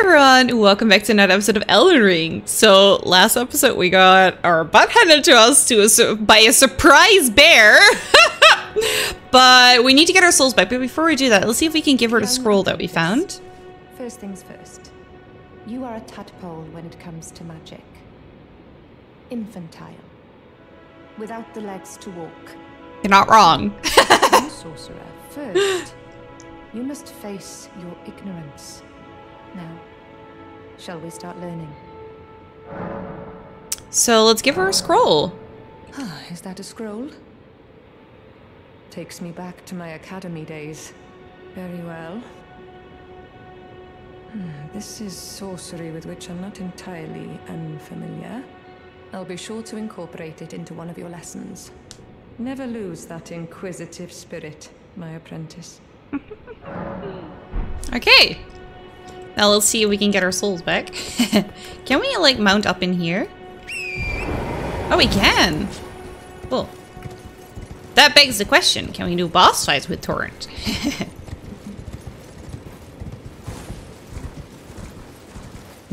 everyone! Welcome back to another episode of Elden Ring. So, last episode we got our butt handed to us to a, by a surprise bear. but we need to get our souls back. But before we do that, let's see if we can give her the scroll that we found. First things first. You are a tadpole when it comes to magic. Infantile. Without the legs to walk. You're not wrong. you sorcerer, first, you must face your ignorance. Now, shall we start learning? So let's give her a scroll. Is that a scroll? Takes me back to my academy days. Very well. Hmm, this is sorcery with which I'm not entirely unfamiliar. I'll be sure to incorporate it into one of your lessons. Never lose that inquisitive spirit, my apprentice. Okay. Now let's see if we can get our souls back. can we like mount up in here? Oh, we can. Cool. That begs the question, can we do boss fights with Torrent?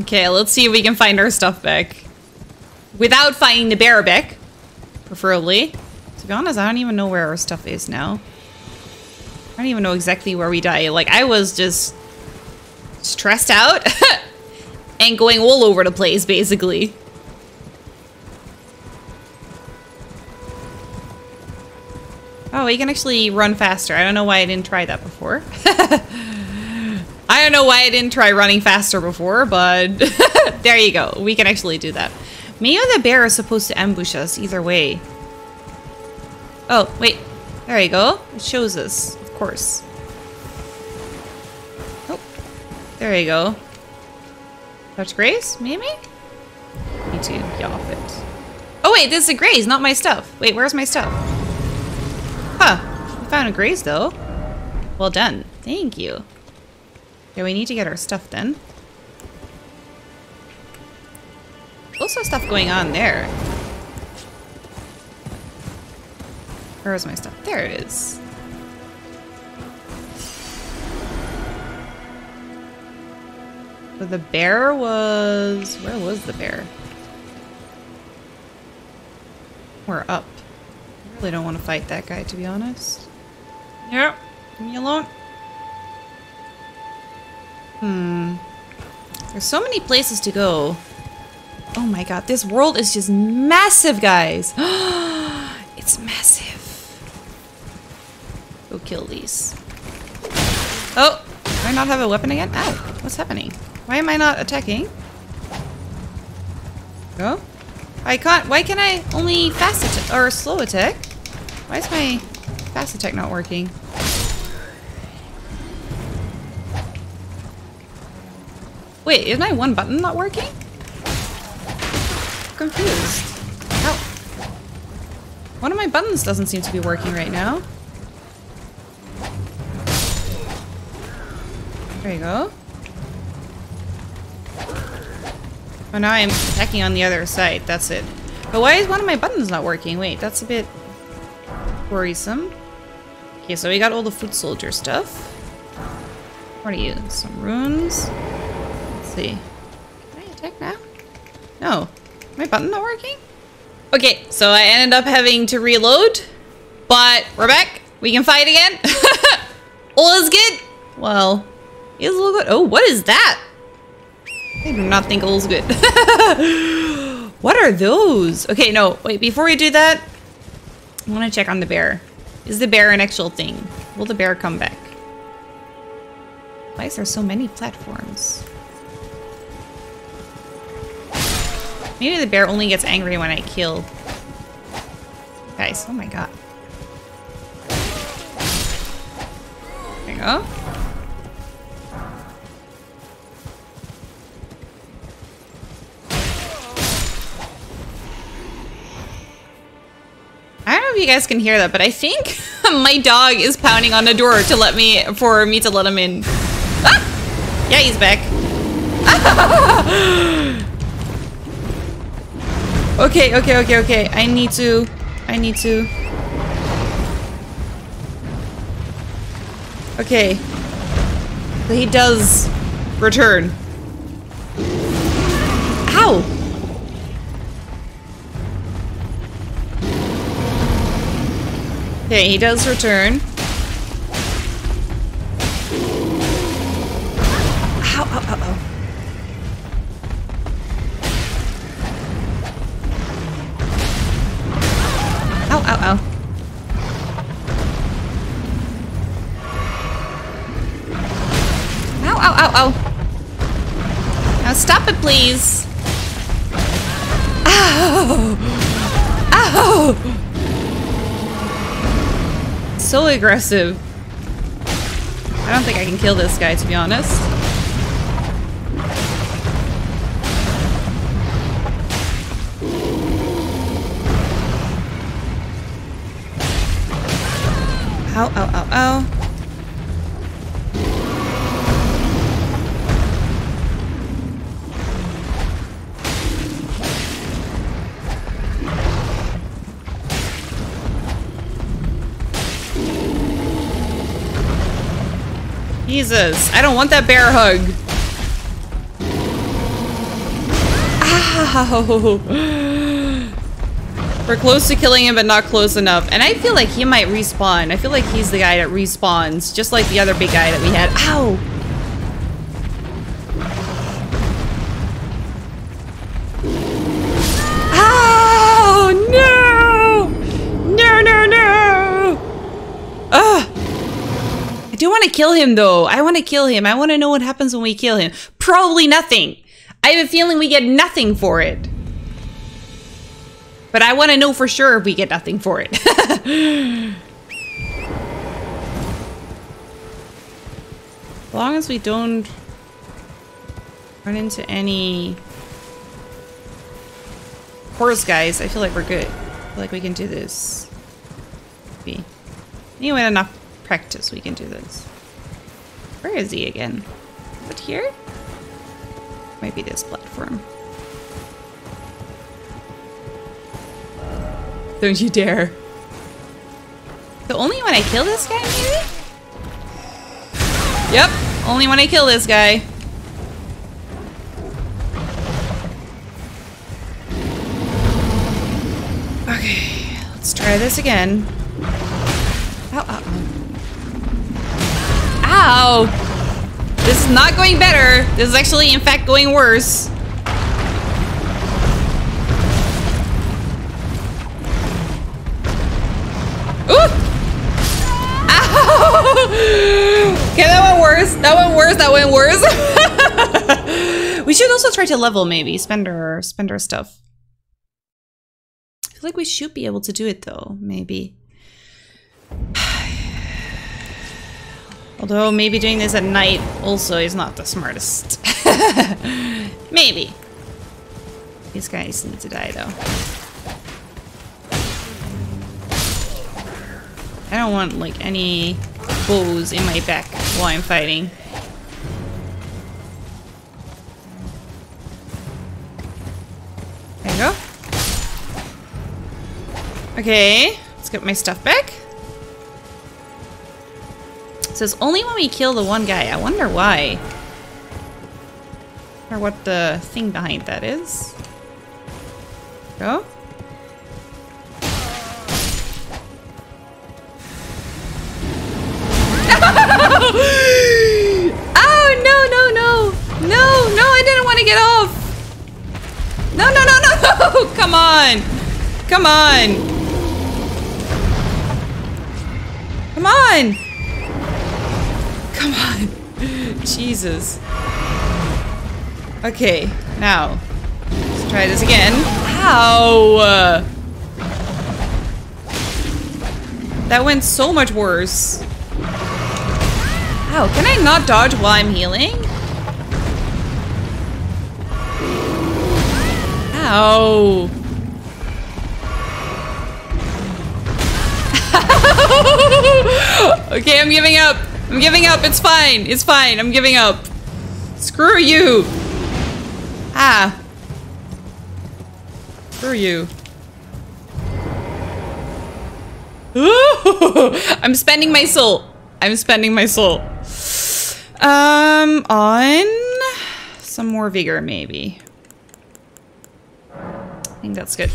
okay, let's see if we can find our stuff back. Without finding the bear back, preferably. To be honest, I don't even know where our stuff is now. I don't even know exactly where we died. Like, I was just stressed out and going all over the place, basically. Oh, you can actually run faster. I don't know why I didn't try that before. I don't know why I didn't try running faster before, but there you go. We can actually do that. Maybe the bear is supposed to ambush us either way. Oh, wait. There you go. It shows us, of course. There you go. Touch Grace, maybe? Me too. get off it. Oh wait, this is a Grace, not my stuff. Wait, where's my stuff? Huh. We found a Grace though. Well done. Thank you. Okay, we need to get our stuff then. Also stuff going on there. Where is my stuff? There it is. So the bear was... Where was the bear? We're up. I really don't want to fight that guy, to be honest. Yep. Leave me alone. Hmm. There's so many places to go. Oh my god, this world is just massive, guys. it's massive. Go kill these. Oh, do I not have a weapon again? Ow, what's happening? Why am I not attacking? Go. I can't, why can I only fast attack, or slow attack? Why is my fast attack not working? Wait, is my one button not working? I'm confused. How? One of my buttons doesn't seem to be working right now. There you go. Oh, now I'm attacking on the other side. That's it. But why is one of my buttons not working? Wait, that's a bit worrisome. Okay, so we got all the foot soldier stuff. What are you? Some runes. Let's see. Can I attack now? No. My button not working? Okay, so I ended up having to reload. But we're back. We can fight again. all is good. Well, is little good. Oh, what is that? I do not think all's good. what are those? Okay, no, wait, before we do that, I want to check on the bear. Is the bear an actual thing? Will the bear come back? Why is there so many platforms? Maybe the bear only gets angry when I kill. Guys, oh my god. There you go. If you guys can hear that, but I think my dog is pounding on the door to let me, for me to let him in. Ah! Yeah, he's back. okay, okay, okay, okay. I need to, I need to. Okay. He does return. Okay, he does return. Ow, ow, ow, ow. Ow, ow, ow. Ow, ow, ow, ow. Now stop it, please. Ow! Ow! So aggressive. I don't think I can kill this guy, to be honest. Ow, ow, ow, ow. Jesus, I don't want that bear hug. Ow. We're close to killing him, but not close enough. And I feel like he might respawn. I feel like he's the guy that respawns, just like the other big guy that we had. Ow! Want to kill him, though. I want to kill him. I want to know what happens when we kill him. Probably nothing. I have a feeling we get nothing for it. But I want to know for sure if we get nothing for it. as long as we don't run into any horse guys, I feel like we're good. I feel like we can do this. Maybe. Anyway, enough practice, we can do this. Where is he again? What here? Might be this platform. Don't you dare. The only when I kill this guy, maybe? Yep, only when I kill this guy. Okay, let's try this again. Ow, ow, ow. This is not going better. This is actually, in fact, going worse. Ooh! Ow! Okay, that went worse. That went worse. That went worse. we should also try to level, maybe. Spend our, spend our stuff. I feel like we should be able to do it, though. Maybe. Although maybe doing this at night also is not the smartest. maybe. These guys need to die, though. I don't want, like, any bows in my back while I'm fighting. There you go. Okay, let's get my stuff back. Says only when we kill the one guy. I wonder why. Or what the thing behind that is. Oh. Go. oh, no, no, no. No, no, I didn't want to get off. No, no, no, no, no. Come on. Come on. Come on. Come on. Jesus. Okay, now. Let's try this again. Ow. That went so much worse. Ow, can I not dodge while I'm healing? Ow. okay, I'm giving up. I'm giving up. It's fine. It's fine. I'm giving up. Screw you. Ah. Screw you. I'm spending my soul. I'm spending my soul. Um, on some more vigor, maybe. I think that's good.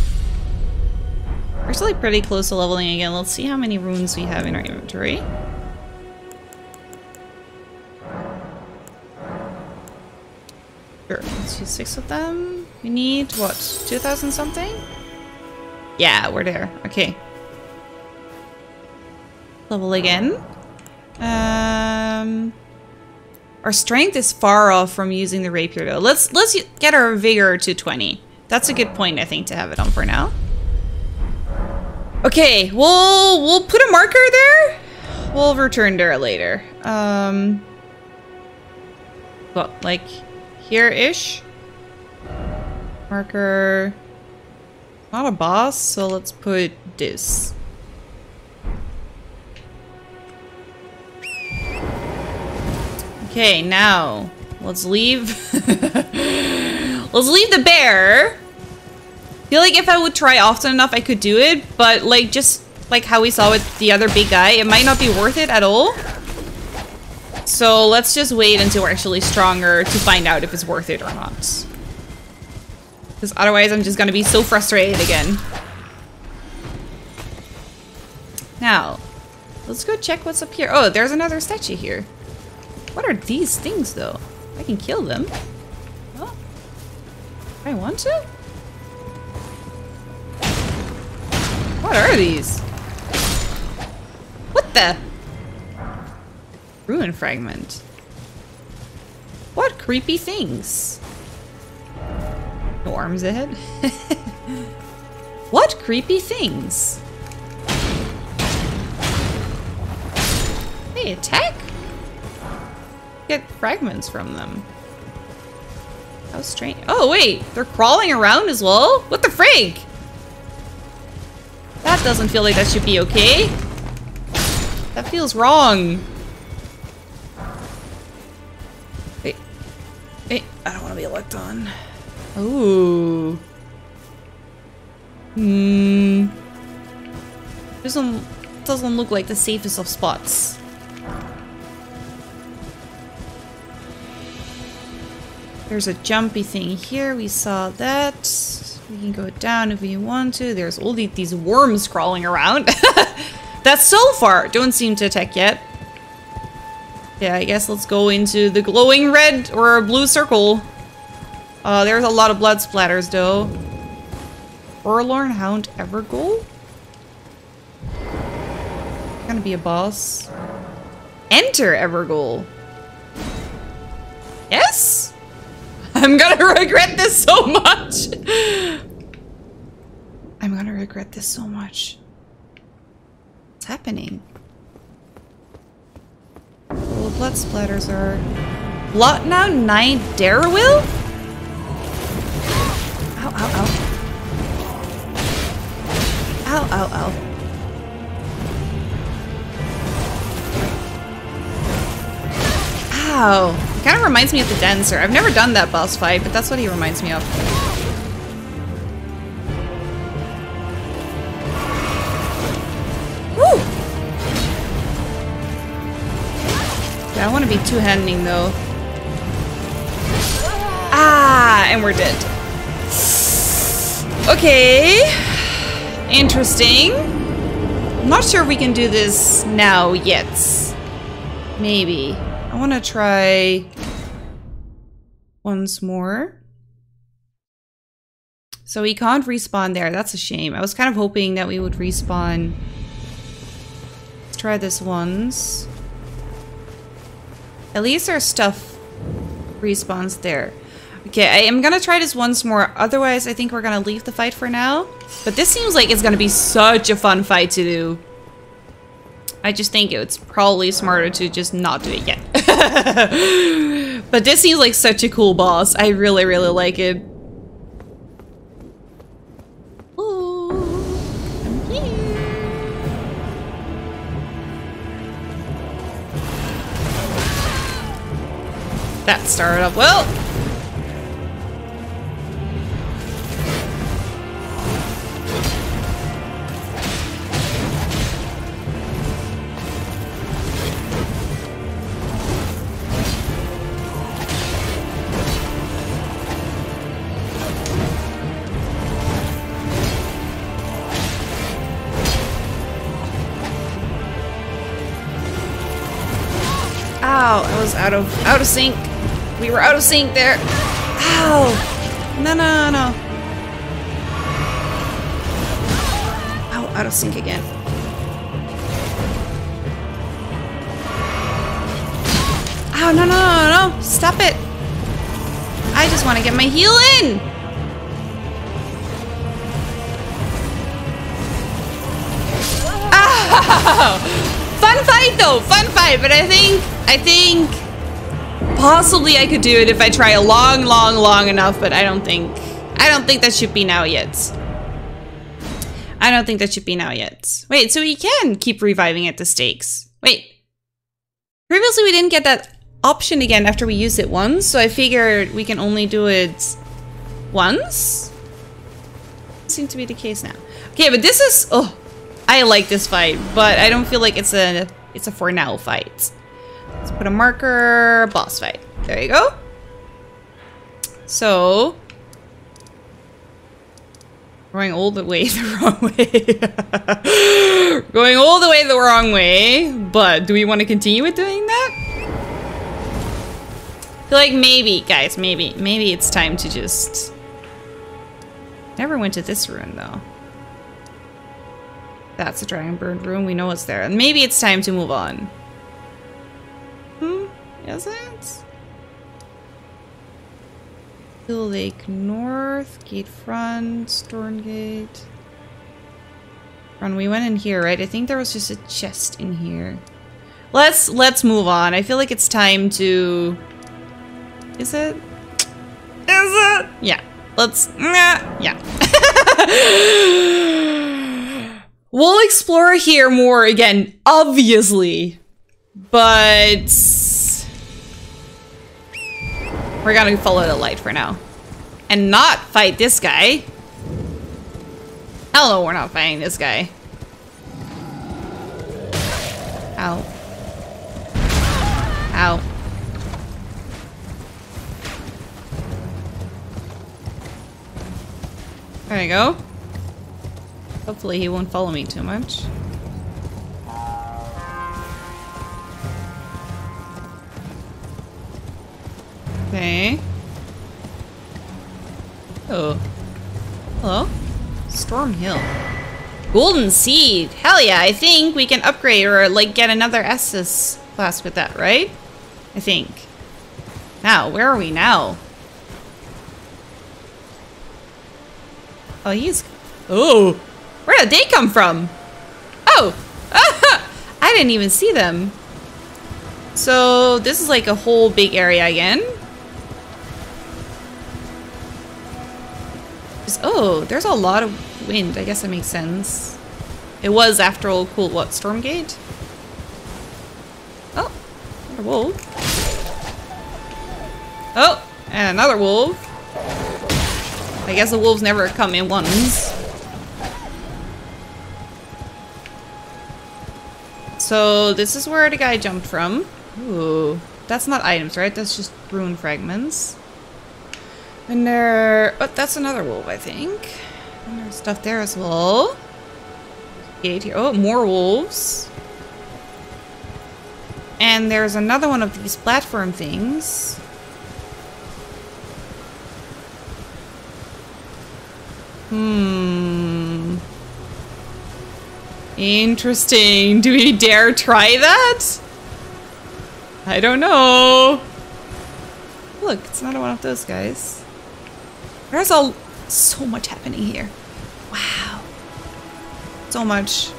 We're actually pretty close to leveling again. Let's see how many runes we have in our inventory. Six of them. We need, what, 2,000 something? Yeah, we're there. Okay. Level again. Um, our strength is far off from using the rapier though. Let's let's get our vigor to 20. That's a good point, I think, to have it on for now. Okay, we'll we'll put a marker there. We'll return there later. Um, well, like here-ish. Marker. Not a boss, so let's put this. Okay, now let's leave. let's leave the bear. feel like if I would try often enough, I could do it, but like just like how we saw with the other big guy, it might not be worth it at all. So let's just wait until we're actually stronger to find out if it's worth it or not. Because otherwise I'm just gonna be so frustrated again. Now, let's go check what's up here. Oh, there's another statue here. What are these things, though? I can kill them. Oh. I want to? What are these? What the? Ruin fragment. What creepy things? Arms ahead? what creepy things? They attack? Get fragments from them. How strange. Oh, wait. They're crawling around as well? What the frig? That doesn't feel like that should be okay. That feels wrong. Wait. Wait. I don't want to be looked on. Ooh. Hmm. Doesn't doesn't look like the safest of spots. There's a jumpy thing here. We saw that. We can go down if we want to. There's all the, these worms crawling around. that so far don't seem to attack yet. Yeah, I guess let's go into the glowing red or blue circle. Uh, there's a lot of blood splatters though. Forlorn Hound Evergoal? Gonna be a boss. Enter Evergoal. Yes? I'm gonna regret this so much. I'm gonna regret this so much. What's happening? Well, blood splatters are... Lot now 9 Darriwil? Ow, ow, ow. Ow, ow, ow. Ow. Kind of reminds me of the Dancer. I've never done that boss fight, but that's what he reminds me of. Woo! Yeah, I want to be two-handing though. Ah, and we're dead. Okay. Interesting. I'm not sure we can do this now yet. Maybe. I want to try once more. So we can't respawn there. That's a shame. I was kind of hoping that we would respawn. Let's try this once. At least our stuff respawns there. Okay, I am gonna try this once more. Otherwise, I think we're gonna leave the fight for now. But this seems like it's gonna be such a fun fight to do. I just think it's probably smarter to just not do it yet. but this seems like such a cool boss. I really, really like it. That started up well. Out of out of sync. We were out of sync there. Ow! No, no, no. Ow, out of sync again. Ow, no, no, no, no. Stop it. I just want to get my heal in. Ow! Fun fight though, fun fight, but I think, I think possibly I could do it if I try a long, long, long enough, but I don't think, I don't think that should be now yet. I don't think that should be now yet. Wait, so we can keep reviving at the stakes. Wait. Previously we didn't get that option again after we used it once, so I figured we can only do it once? Seems to be the case now. Okay, but this is... Oh, I like this fight, but I don't feel like it's a it's a for now fight. Let's put a marker, boss fight. There you go. So... Going all the way the wrong way. going all the way the wrong way, but do we want to continue with doing that? I feel like maybe, guys, maybe, maybe it's time to just... Never went to this ruin, though. That's a Dragonbird room. We know it's there. And maybe it's time to move on. Is it? Hill Lake North, Gate Front, Stormgate. Run, we went in here, right? I think there was just a chest in here. Let's let's move on. I feel like it's time to is it? Is it? Yeah. Let's... Yeah. we'll explore here more again, obviously. But... We're gonna follow the light for now. And not fight this guy. Hell no, we're not fighting this guy. Ow. Ow. There you go. Hopefully he won't follow me too much. Okay. Oh. Hello? Storm Hill. Golden Seed! Hell yeah, I think we can upgrade or like get another Estus Flask with that, right? I think. Now, where are we now? Oh, he's... Oh! Where did they come from? Oh! I didn't even see them. So, this is like a whole big area again. Just, oh, there's a lot of wind. I guess that makes sense. It was, after all, cool, what, Stormgate? Oh, another wolf. Oh, and another wolf. I guess the wolves never come in ones. So this is where the guy jumped from. Ooh, that's not items, right? That's just rune fragments. And there, oh, that's another wolf, I think. And there's stuff there as well. Gate here. Oh, more wolves. And there's another one of these platform things. Hmm. Interesting. Do we dare try that? I don't know. Look, it's not one of those guys. There's all so much happening here. Wow. So much.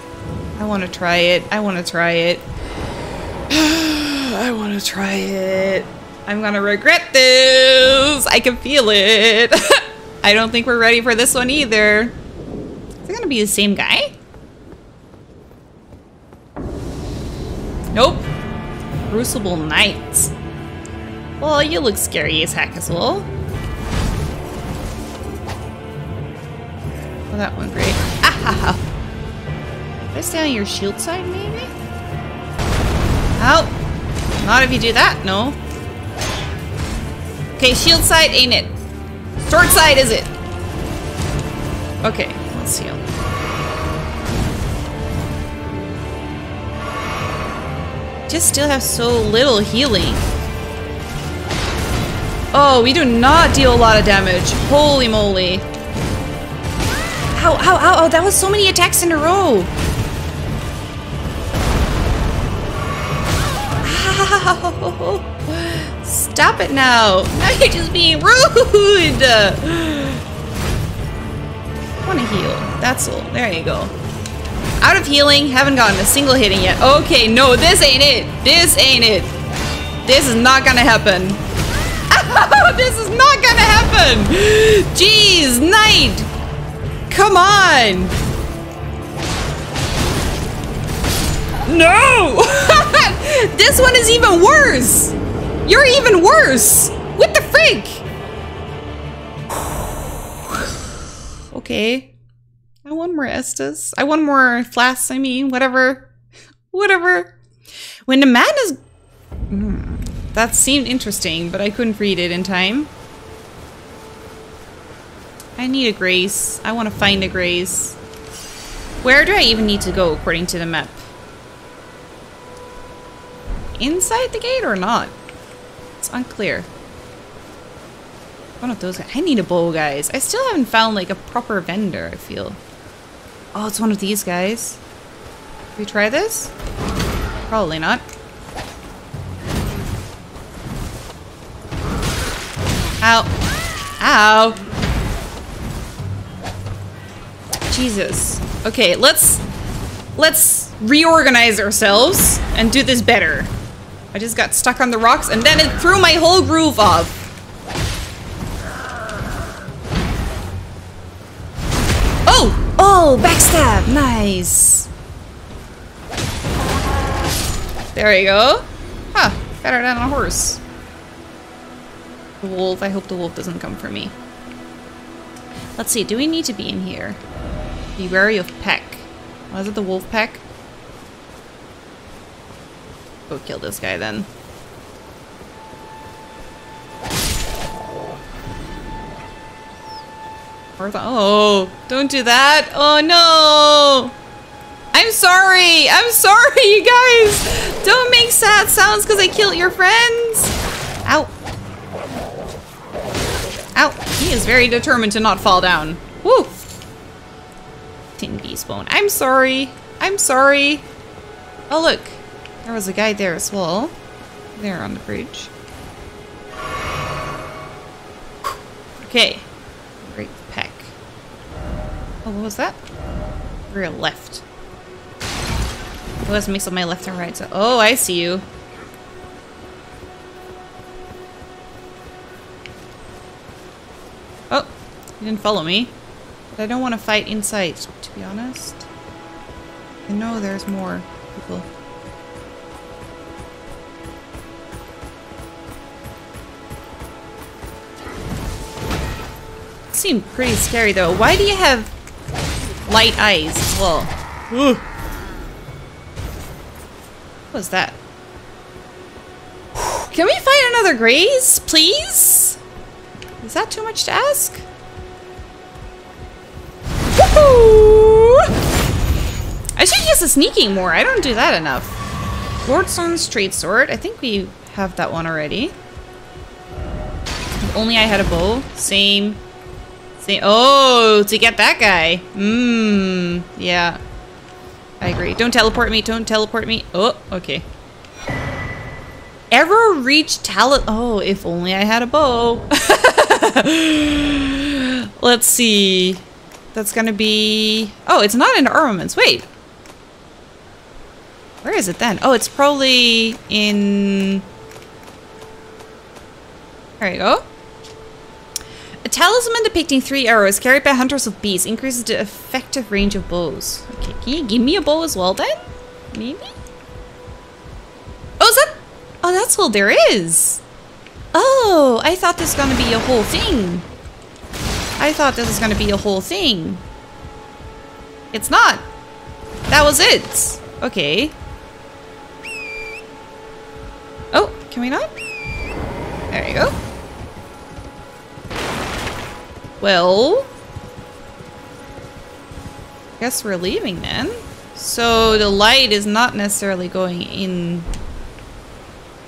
I want to try it. I want to try it. I want to try it. I'm gonna regret this. I can feel it. I don't think we're ready for this one either. Is it gonna be the same guy? Nope. Crucible Knight. Well, you look scary as heck as well. Oh, that one great. Ah stay on your shield side, maybe? Oh. Not if you do that, no. Okay, shield side ain't it. Sword side is it? Okay, let's heal. Just still have so little healing. Oh, we do not deal a lot of damage. Holy moly. Ow, ow, ow, ow, that was so many attacks in a row. Ow. Stop it now. Now you're just being rude. I want to heal. That's all. There you go. Out of healing. Haven't gotten a single hitting yet. Okay, no, this ain't it. This ain't it. This is not gonna happen. this is not gonna happen. Jeez, Knight. Come on. No. this one is even worse. You're even worse. What the freak? okay. I want more Estus. I want more flasks, I mean, whatever. Whatever. When the madness... Hmm, that seemed interesting, but I couldn't read it in time. I need a grace. I want to find a grace. Where do I even need to go according to the map? Inside the gate or not? It's unclear. One of those guys. I need a bow, guys. I still haven't found like a proper vendor, I feel. Oh, it's one of these guys. Can we try this? Probably not. Ow. Ow. Jesus. Okay, let's let's reorganize ourselves and do this better. I just got stuck on the rocks and then it threw my whole groove off. Oh! Oh, backstab! Nice! There you go. Huh, better than a horse. The wolf, I hope the wolf doesn't come for me. Let's see, do we need to be in here? Be wary of Peck. Was it the wolf pack? Go kill this guy then. Oh, don't do that. Oh no. I'm sorry. I'm sorry, you guys. Don't make sad sounds because I killed your friends. Ow. Ow. He is very determined to not fall down. Woo. Beast bone. I'm sorry. I'm sorry. Oh, look. There was a guy there as well. There on the bridge. Okay. Great peck. Oh, what was that? Rear left. It was mix of my left and right. So, oh, I see you. Oh, you didn't follow me. But I don't want to fight inside, to be honest. I know there's more people. Seemed pretty scary though. Why do you have light eyes as well? Ugh. What was that? Can we find another Grace, please? Is that too much to ask? Should the sneaking more. I don't do that enough. Lordsworn's Straight Sword. I think we have that one already. If only I had a bow. Same. Same. Oh, to get that guy. Mmm. Yeah. I agree. Don't teleport me. Don't teleport me. Oh, okay. Arrow's Reach talent? Oh, if only I had a bow. Let's see. That's gonna be... Oh, it's not in armaments. Wait. Where is it then? Oh, it's probably in... There you go. A talisman depicting three arrows carried by hunters of bees increases the effective range of bows. Okay, can you give me a bow as well then? Maybe? Oh, is that... Oh, that's all there is. Oh, I thought this was gonna be a whole thing. I thought this was gonna be a whole thing. It's not. That was it. Okay. Oh, can we not? There you go. Well. I Guess we're leaving then. So the light is not necessarily going in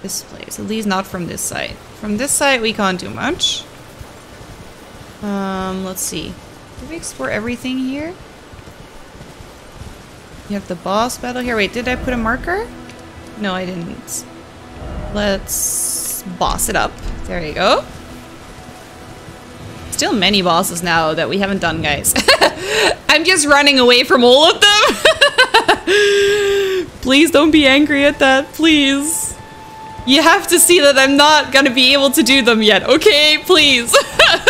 this place. At least not from this side. From this side, we can't do much. Um, let's see. Did we explore everything here? You have the boss battle here. Wait, did I put a marker? No, I didn't. Let's boss it up. There you go. Still many bosses now that we haven't done, guys. I'm just running away from all of them. please don't be angry at that, please. You have to see that I'm not gonna be able to do them yet, okay? Please.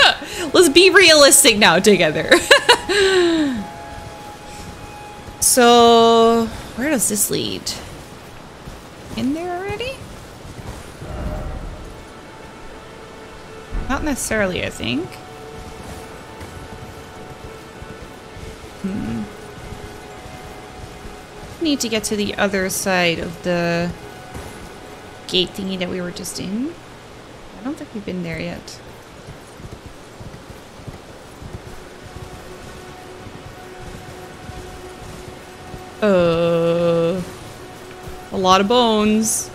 Let's be realistic now together. so, where does this lead? In there already? Not necessarily, I think. Hmm. Need to get to the other side of the gate thingy that we were just in. I don't think we've been there yet. Uh, a lot of bones.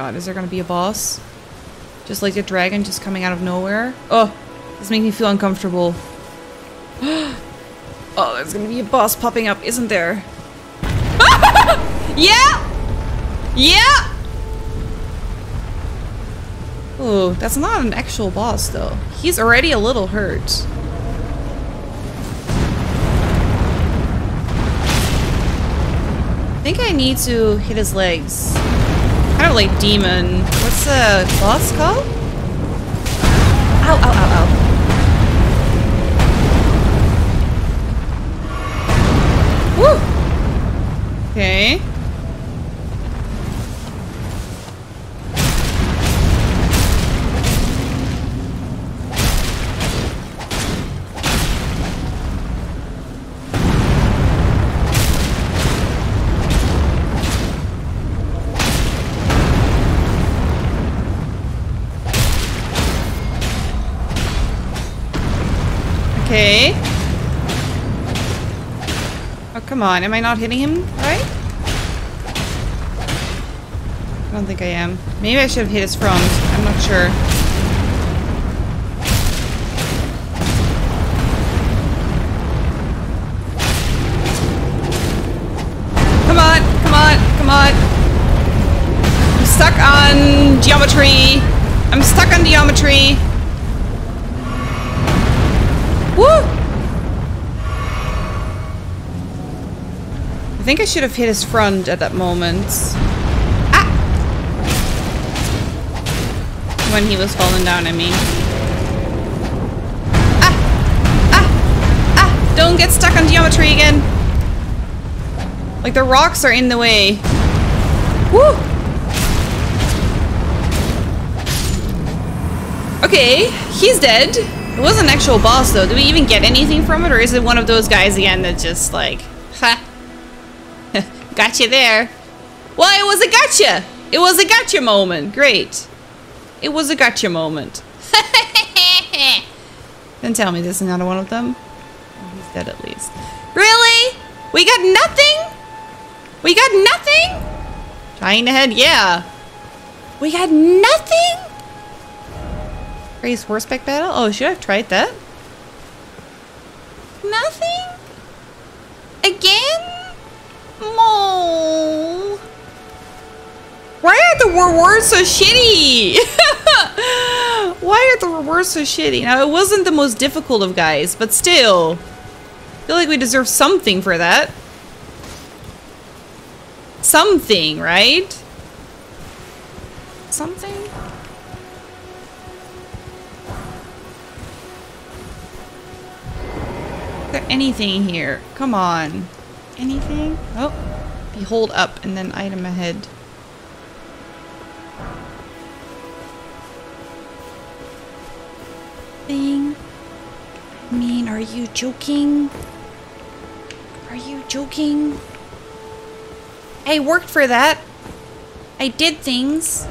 God, is there gonna be a boss? Just like a dragon just coming out of nowhere? Oh, this makes me feel uncomfortable. oh, there's gonna be a boss popping up, isn't there? yeah! Yeah! Oh, that's not an actual boss though. He's already a little hurt. I think I need to hit his legs. Kind of like demon. What's the boss called? Ow, ow, ow, ow. Woo! Okay. Come on. Am I not hitting him right? I don't think I am. Maybe I should have hit his front. I'm not sure. Come on, come on, come on. I'm stuck on geometry. I'm stuck on geometry. Woo! Think I should have hit his front at that moment. Ah! When he was falling down, I mean. Ah! Ah! Ah! Don't get stuck on geometry again! Like the rocks are in the way. Woo! Okay, he's dead. It was an actual boss though. Do we even get anything from it or is it one of those guys again that just like, ha, gotcha there. Well, it was a gotcha. It was a gotcha moment. Great. It was a gotcha moment. Then tell me this is not one of them. Oh, he's dead at least. Really? We got nothing? We got nothing? Trying to head, yeah. We got nothing? Race horseback battle? Oh, should I have tried that? Nothing? Again? Mo. Why are the rewards so shitty? Why are the rewards so shitty? Now, it wasn't the most difficult of guys, but still. I feel like we deserve something for that. Something, right? Something? Is there anything here? Come on. Anything? Oh. Behold up and then item ahead. Thing? I mean, are you joking? Are you joking? I worked for that. I did things.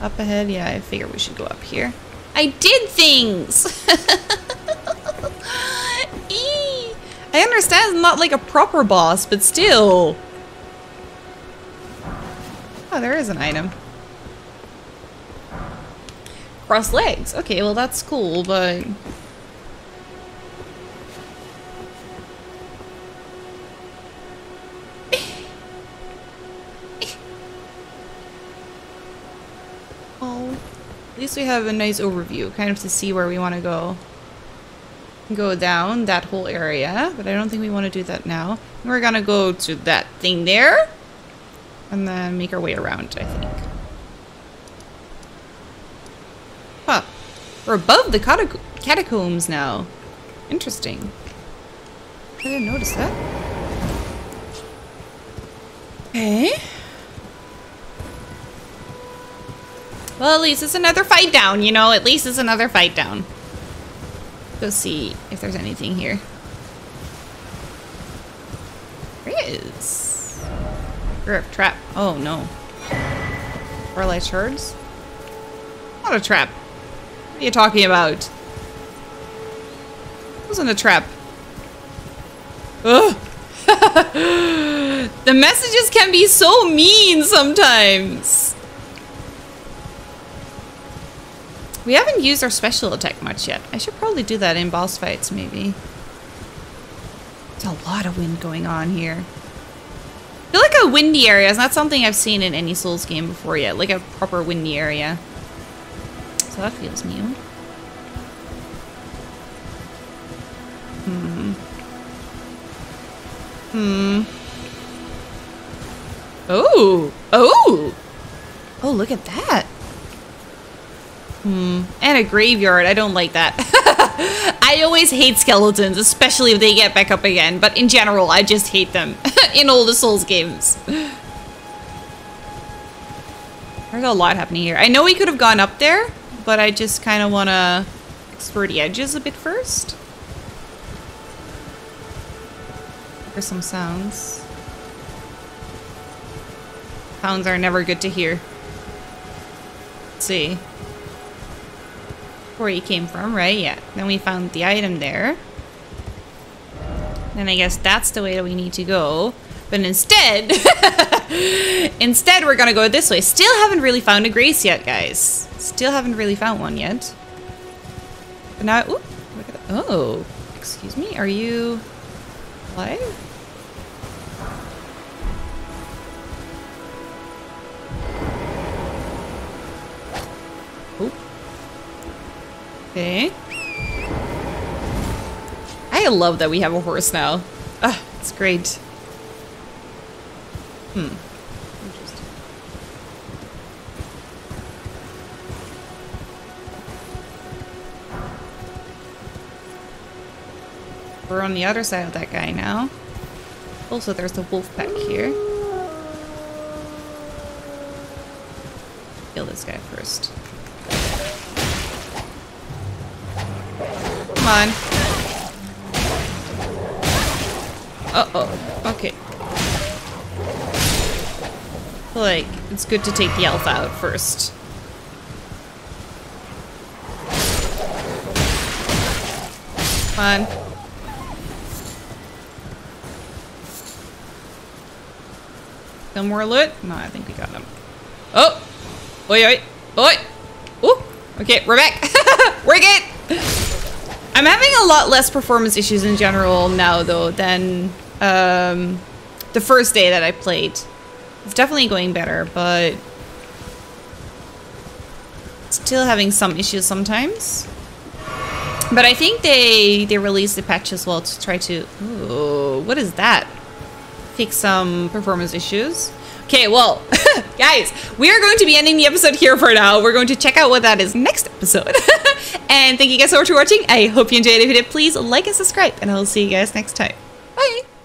Up ahead? Yeah, I figure we should go up here. I did things! I understand it's not like a proper boss, but still. Oh, there is an item. Cross legs. Okay, well that's cool, but... oh, at least we have a nice overview, kind of to see where we want to go. Go down that whole area, but I don't think we want to do that now. We're gonna go to that thing there, and then make our way around, I think. Huh. We're above the catac catacombs now. Interesting. I didn't notice that. Okay. Well, at least it's another fight down, you know? At least it's another fight down. Go see if there's anything here. There is. Grip trap. Oh no. Warlight shards? Not a trap. What are you talking about? It wasn't a trap. Ugh. the messages can be so mean sometimes. We haven't used our special attack much yet. I should probably do that in boss fights, maybe. There's a lot of wind going on here. I feel like a windy area is not something I've seen in any Souls game before yet. Like a proper windy area. So that feels new. Hmm. Hmm. Oh! Oh! Oh, look at that. Hmm. And a graveyard. I don't like that. I always hate skeletons, especially if they get back up again. But in general, I just hate them in all the Souls games. There's a lot happening here. I know we could have gone up there, but I just kind of want to explore the edges a bit first. There's some sounds. Sounds are never good to hear. Let's see where he came from, right? Yeah. Then we found the item there. Then I guess that's the way that we need to go. But instead, instead we're gonna go this way. Still haven't really found a grace yet, guys. Still haven't really found one yet. But now, ooh. Oh, excuse me, are you alive? Okay. I love that we have a horse now. It's great. Hmm. Interesting. We're on the other side of that guy now. Also, there's the wolf pack here. Kill this guy first. Come on. Uh-oh. Okay. like it's good to take the elf out first. Come on. No more loot? No, I think we got them. Oh! Oi, oi! Oi! Ooh! Okay, we're back! we're good! I'm having a lot less performance issues in general now, though, than um, the first day that I played. It's definitely going better, but still having some issues sometimes. But I think they they released the patch as well to try to. Ooh, what is that? Fix some performance issues. Okay, well, guys, we are going to be ending the episode here for now. We're going to check out what that is next episode. and thank you guys so much for watching. I hope you enjoyed it. If you did, please like and subscribe, and I will see you guys next time. Bye!